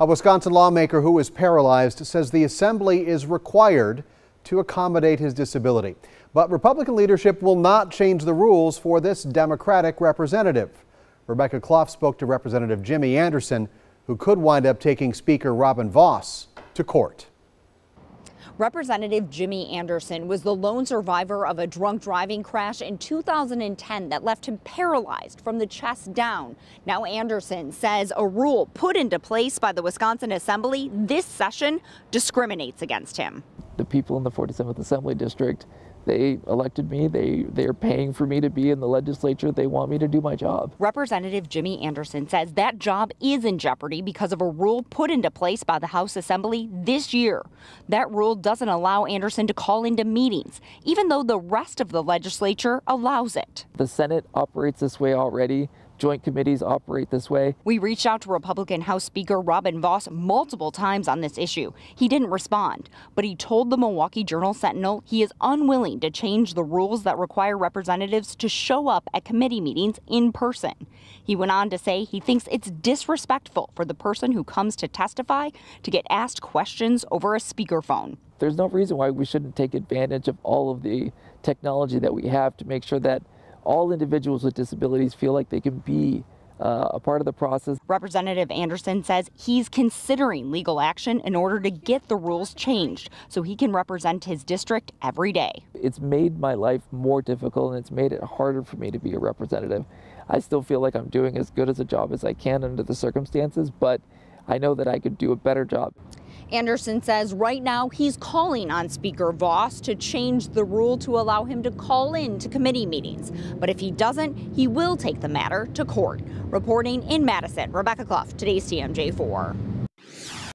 A Wisconsin lawmaker who is paralyzed says the assembly is required to accommodate his disability. But Republican leadership will not change the rules for this Democratic representative. Rebecca Klopf spoke to Representative Jimmy Anderson, who could wind up taking Speaker Robin Vos to court. Representative Jimmy Anderson was the lone survivor of a drunk driving crash in 2010 that left him paralyzed from the chest down. Now Anderson says a rule put into place by the Wisconsin Assembly this session discriminates against him. The people in the 47th Assembly District they elected me. They they're paying for me to be in the legislature. They want me to do my job. Representative Jimmy Anderson says that job is in jeopardy because of a rule put into place by the House Assembly this year. That rule doesn't allow Anderson to call into meetings, even though the rest of the legislature allows it. The Senate operates this way already joint committees operate this way. We reached out to Republican House Speaker Robin Vos multiple times on this issue. He didn't respond, but he told the Milwaukee Journal Sentinel he is unwilling to change the rules that require representatives to show up at committee meetings in person. He went on to say he thinks it's disrespectful for the person who comes to testify to get asked questions over a speakerphone. There's no reason why we shouldn't take advantage of all of the technology that we have to make sure that all individuals with disabilities feel like they can be uh, a part of the process. Representative Anderson says he's considering legal action in order to get the rules changed so he can represent his district every day. It's made my life more difficult and it's made it harder for me to be a representative. I still feel like I'm doing as good as a job as I can under the circumstances, but I know that I could do a better job. Anderson says right now he's calling on Speaker Vos to change the rule to allow him to call in to committee meetings. But if he doesn't, he will take the matter to court. Reporting in Madison, Rebecca Klopf, today's TMJ4.